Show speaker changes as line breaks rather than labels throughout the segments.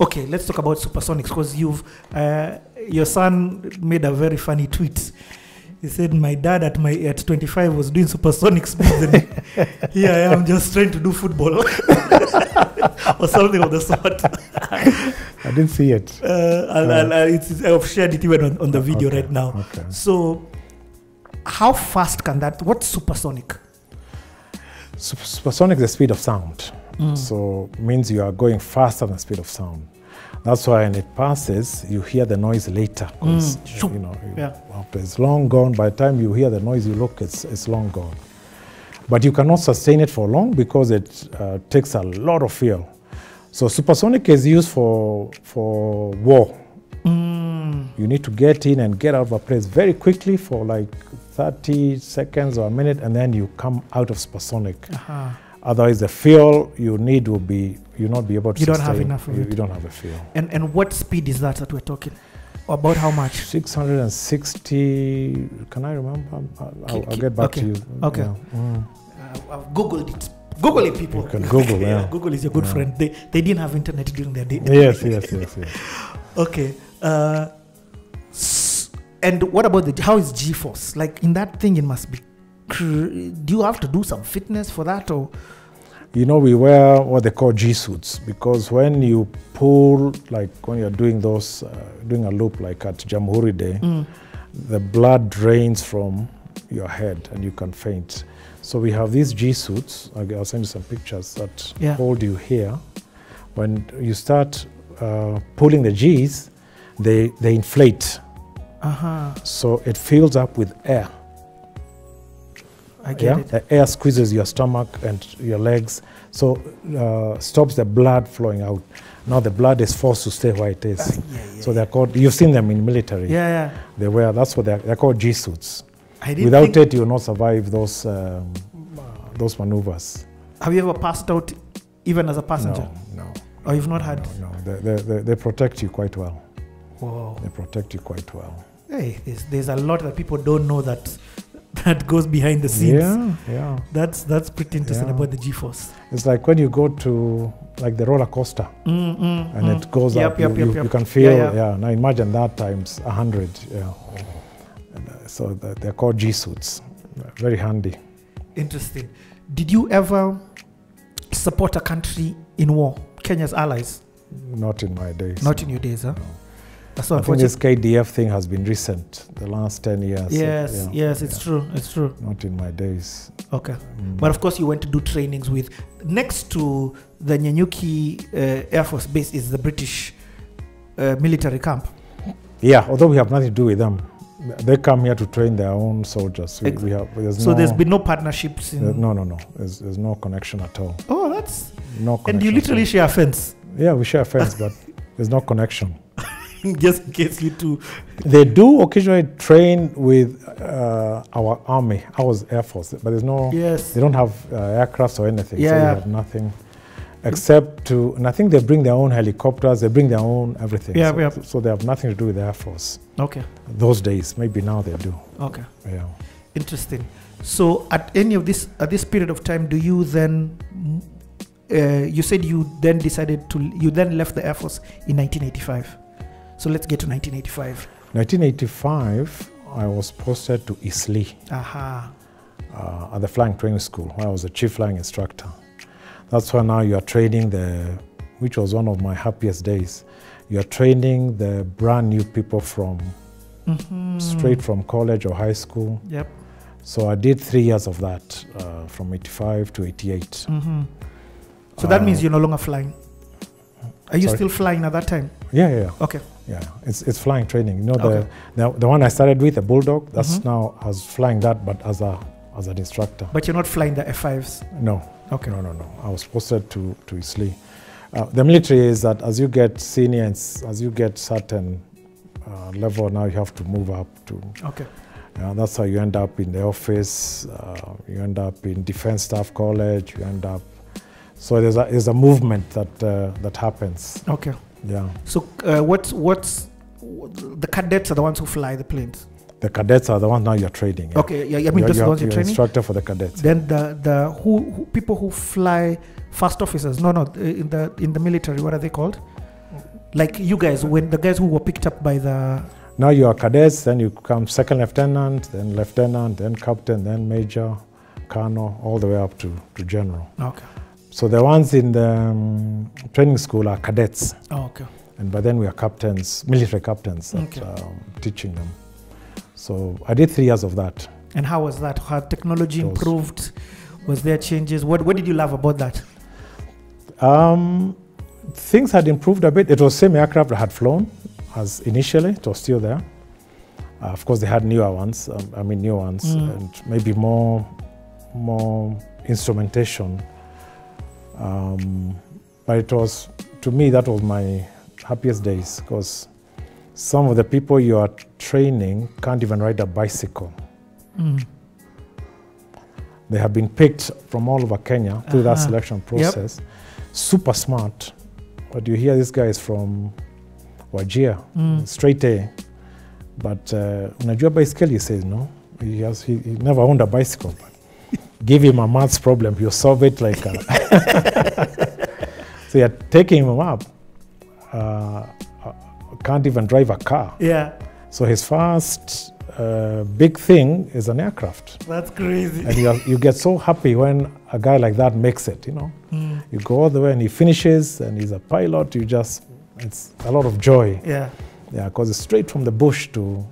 Okay, let's talk about supersonics because you've uh, your son made a very funny tweet. He said, "My dad at my at 25 was doing supersonics, and here I am just trying to do football or something of the sort."
I didn't see it.
Uh, uh, it's, I've shared it even on, on the video
Okay,
right now.
okay.
So, how fast can that? What's supersonic?
Sup- Supersonic is the speed of sound.
Mm.
So means you are going faster than the speed of sound. That's why when it passes, you hear the noise later.
Mm.
You know, you-
Yeah.
after it's long gone. By the time you hear the noise, you look, it's, it's long gone. But you cannot sustain it for long because it uh, takes a lot of fuel. So supersonic is used for for war.
Mm.
You need to get in and get out of a place very quickly for like 30 seconds or a minute, and then you come out of supersonic.
Uh-huh.
Otherwise, the fuel you need will be you not be able to.
You don't have enough
You, you don't have a fuel.
And and what speed is that that we're talking? About how much?
660. Can I remember? I'll, I'll, I'll get back
okay,
to you.
okay.
Yeah. Mm.
Uh, I've googled it. Google it, people.
You can Google, yeah.
Google is your good
Yeah.
friend. They they didn't have internet during their day.
Yes, yes, yes, yes.
Okay. Uh, s- and what about the how is G-force? Like in that thing, it must be. Do you have to do some fitness for that, or
You know, we wear what they call G suits because when you pull, like when you're doing those, uh, doing a loop like at Jamhuri Day,
Mm.
the blood drains from your head and you can faint. So we have these G suits. I'll I'll send you some pictures that
Yeah.
hold you here. When you start uh, pulling the G's, they they inflate,
uh huh?
so it fills up with air.
I get
yeah,
it.
the air squeezes your stomach and your legs, so uh, stops the blood flowing out. Now the blood is forced to stay where it is.
Uh, yeah, yeah,
so they're called. You've seen them in military.
yeah, yeah.
They wear. That's what they're, they're called G suits.
I didn't
Without it, you will not survive those um, those maneuvers.
Have you ever passed out, even as a passenger?
No, no.
Or you've not had?
No, no. They, they, they, they protect you quite well.
Whoa.
They protect you quite well.
Hey, there's, there's a lot that people don't know that that goes behind the scenes.
Yeah, yeah.
That's that's pretty interesting
Yeah.
about the G-force.
It's like when you go to like the roller coaster
Mm, mm,
and
mm.
it goes
Yep,
up.
yep,
you,
yep,
you, you can feel.
Yeah,
Yeah,
yeah.
Now imagine that times a hundred. Yeah. And, uh, so the, they're called G suits. Very handy.
Interesting. Did you ever support a country in war? Kenya's allies?
Not in my days.
Not in your days, huh?
No.
That's so
I think this KDF thing has been recent, the last 10 years. So,
Yes,
yeah,
yes, it's
yeah.
true. It's true.
Not in my days.
Okay.
Mm.
But of course, you went to do trainings with. Next to the Nanyuki uh, Air Force Base is the British uh, military camp.
yeah, although we have nothing to do with them. They come here to train their own soldiers. We,
Ex-
we have, there's
So
no,
there's been no partnerships in.
there- no, no, no. There's, there's no connection at all.
Oh, that's.
No connection.
And you literally share a fence,
Yeah, we share a fence, but there's no connection.
just in case you two.
They do occasionally train with uh, our army, our Air Force, but there's no.
Yes.
They don't have uh, aircraft or anything, so they have nothing except to. And I think they bring their own helicopters, they bring their own everything.
Yeah,
so,
yeah.
so they have nothing to do with the Air Force.
Okay.
Those days, maybe now they do.
Okay.
Yeah.
Interesting. So, at any of this at this period of time, do you then? Uh, you said you then decided to. You then left the Air Force in 1985. So let's get to 1985.
1985, I was posted to Eastleigh
Aha.
uh, at the flying training school where I was a chief flying instructor. That's why now you are training the, which was one of my happiest days. You are training the brand new people from
Mhm.
straight from college or high school.
Yep.
So I did three years of that uh, from 85 to 88.
hmm So that
Uh,
means you're no longer flying. Are you
sorry?
still flying at that time?
Yeah, yeah, yeah.
Okay.
Yeah. It's, it's flying training. You know, the,
Okay.
the, the one I started with, the Bulldog, that's
Mhm.
now, I was flying that, but as, a, as an instructor.
But you're not flying the F5s.
No,
Okay.
no, no, no. I was posted to, to Eastleigh. Uh, the military is that as you get senior, and s- as you get certain uh, level, now you have to move up to.
Okay.
Uh, that's how you end up in the office. Uh, you end up in defense staff college. You end up. So there's a, there's a movement that uh, that happens.
Okay.
Yeah.
So uh, what's what's the cadets are the ones who fly the planes.
The cadets are the ones now you're trtrading. Yeah.
Okay. Yeah. I mean,
You're-
are the
you're-
ones you're
you're
training.
instructor for the cadets.
Then the the who, who people who fly first officers. No, no. uh, In the in the military, what are they called? Like you guys, when the guys who were picked up by the
Now you are cadets, then you become second lieutenant, then lieutenant, then captain, then major, colonel, all the way up to, to general.
okay,
So the ones in the um, training school are cadets,
oh, okay,
and by then we are captains, military captains, that,
Okay.
um, teaching them. So I did three years of that.
and how was that? Had technology
was-
improved? Was there changes? What What did you love about that?
Um, things had improved a bit. It was same aircraft that had flown as initially. It was still there. Uh, of course, they had newer ones. Um, I mean, new ones,
Mm.
and maybe more, more instrumentation. Um, but it was, to me, that was my happiest days because some of the people you are training can't even ride a bicycle.
Mm.
They have been picked from all over Kenya through that
Uh-huh.
selection process. Super smart. But you hear this guy is from Wajir,
Mm.
straight A. But uh, unajua bicycle, he says no. He, has, he, he never owned a bicycle. But give him a maths problem, you solve it like a So you're taking him up. Uh, can't even drive a car.
Yeah,
So his first uh, big thing is an aircraft.
that's crazy.
And you, are, you get so happy when a guy like that makes it, you know.
Mm.
You go all the way and he finishes and he's a pilot, you just, it's a lot of joy.
Yeah,
Yeah, because it's straight from the bush to,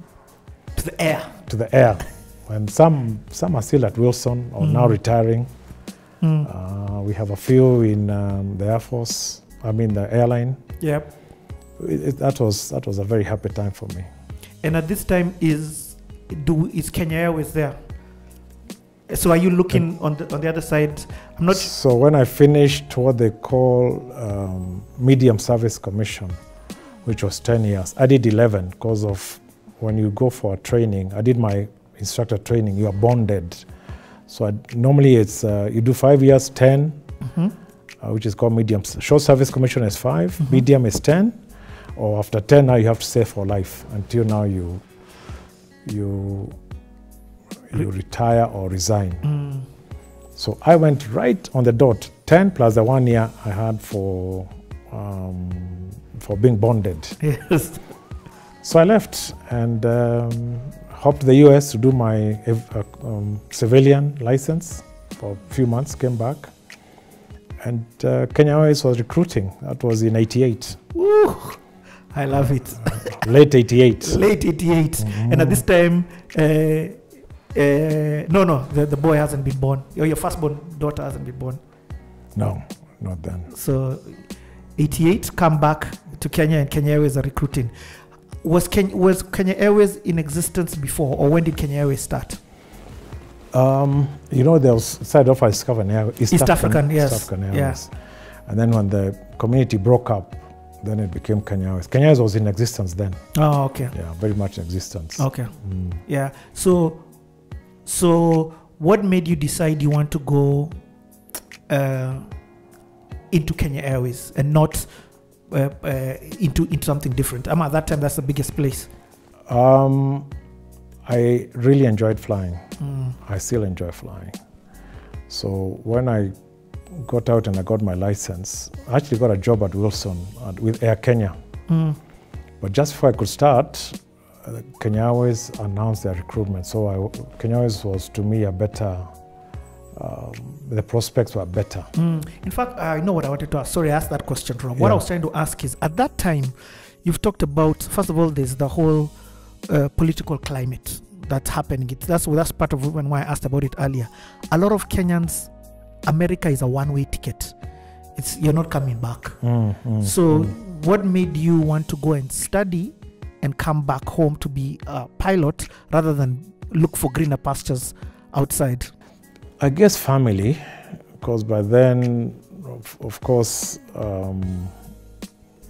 to the air.
to the air. And some, some are still at Wilson or now
Mm.
retiring.
Mm.
Uh, we have a few in um, the Air Force, I mean the airline.
Yep.
It, it, that, was, that was a very happy time for me.
And at this time, is do is Kenya Airways there? So are you looking on the on the other side? I'm not.
So when I finished what they call um, medium service commission, which was 10 years, I did 11 because of when you go for a training. I did my instructor training. You are bonded. So I, normally it's uh, you do five years, 10,
Mhm.
uh, which is called medium. Short service commission is 5
Mhm.
medium is 10, or after 10 now you have to stay for life until now you you you retire or resign.
Mm.
So I went right on the dot, 10 plus the one year I had for, um, for being bonded.
Yes.
So I left and um, hopped the US to do my uh, um, civilian license for a few months, came back. And uh, Kenya Airways was recruiting. That was in 88,
Woo. I love it.
late 88.
Late 88. And at this time, uh, uh, no, no, the, the boy hasn't been born. Your, your firstborn daughter hasn't been born.
No, not then.
So, 88, come back to Kenya and Kenya Airways are recruiting. Was Kenya, was Kenya Airways in existence before, or when did Kenya Airways start?
Um, you know, there was started off as East African Airways.
East African, yes.
East African
Yeah.
And then when the community broke up, then it became Kenya Airways. Kenya Airways was in existence then.
Oh, okay.
Yeah, very much in existence.
Okay.
Mm.
Yeah. So, so what made you decide you want to go uh, into Kenya Airways and not into into something different? Um, at that time, that's the biggest place.
Um, I really enjoyed flying.
Mm.
I still enjoy flying. So when I got out and I got my license, I actually got a job at Wilson at, with Air Kenya.
Mm.
But just before I could start, uh, Kenya Airways announced their recruitment. So I, Kenya Airways was to me a better, um, the prospects were better.
Mm. In fact, I know what I wanted to ask. Sorry, I asked that question wrong. What I was trying to ask is at that time, you've talked about, first of all, there's the whole uh, political climate that's happening. It's, that's, that's part of when why I asked about it earlier. A lot of Kenyans, America is a one way ticket. It's You're not coming back.
Mm, mm,
So, what made you want to go and study and come back home to be a pilot rather than look for greener pastures outside?
I guess family, because by then, of, of course, um,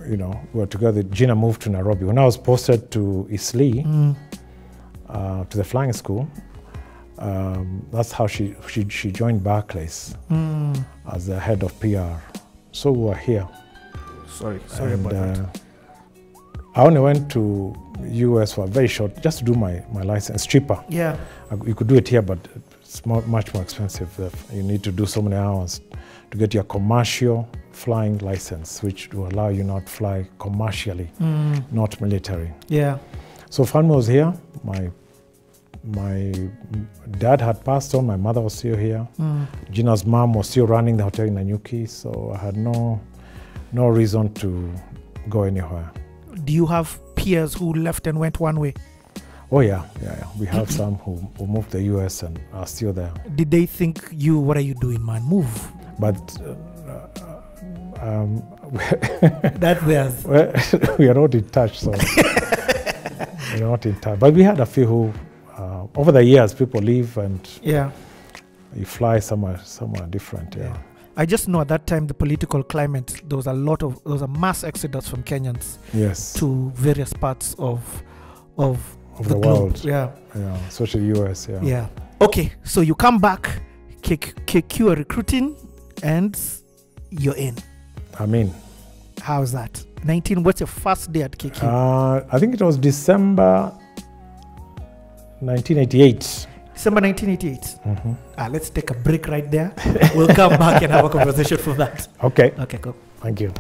you know, we were together. Gina moved to Nairobi. When I was posted to Eastleigh,
Mm.
uh, to the flying school, um, that's how she, she, she joined Barclays
Mm.
as the head of PR. So we were here.
Sorry, sorry
And,
about that.
uh, I only went to US for a very short, just to do my, my license. Cheaper.
Yeah.
Uh, You could do it here, but it's more, much more expensive. You need to do so many hours to get your commercial flying license, which will allow you not fly commercially,
Mm.
not military.
Yeah.
So family was here. My my dad had passed on. My mother was still here.
Mm.
Gina's mom was still running the hotel in Nanyuki, so I had no no reason to go anywhere.
Do you have peers who left and went one way?
Oh yeah, yeah, yeah. We have some who, who moved to the US and are still there.
Did they think you, what are you doing, man? Move.
But uh, um,
That's theirs.
we are not in touch, so we're not in touch. But we had a few who, uh, over the years, people leave and
Yeah.
you fly somewhere somewhere different. Yeah.
I just know at that time the political climate, there was a lot of, there was a mass exodus from Kenyans
Yes.
to various parts of, of,
Of the,
globe.
world.
Yeah.
Yeah. Especially US. Yeah.
Yeah. Okay. So you come back, KQ, are recruiting, and you're in.
I mean,
How's that? 19. What's your first day at KQ?
uh, I think it was December 1988.
December 1988.
Mhm.
Ah, let's take a break right there. we'll come back and have a conversation from that.
Okay.
Okay, go.
Thank you.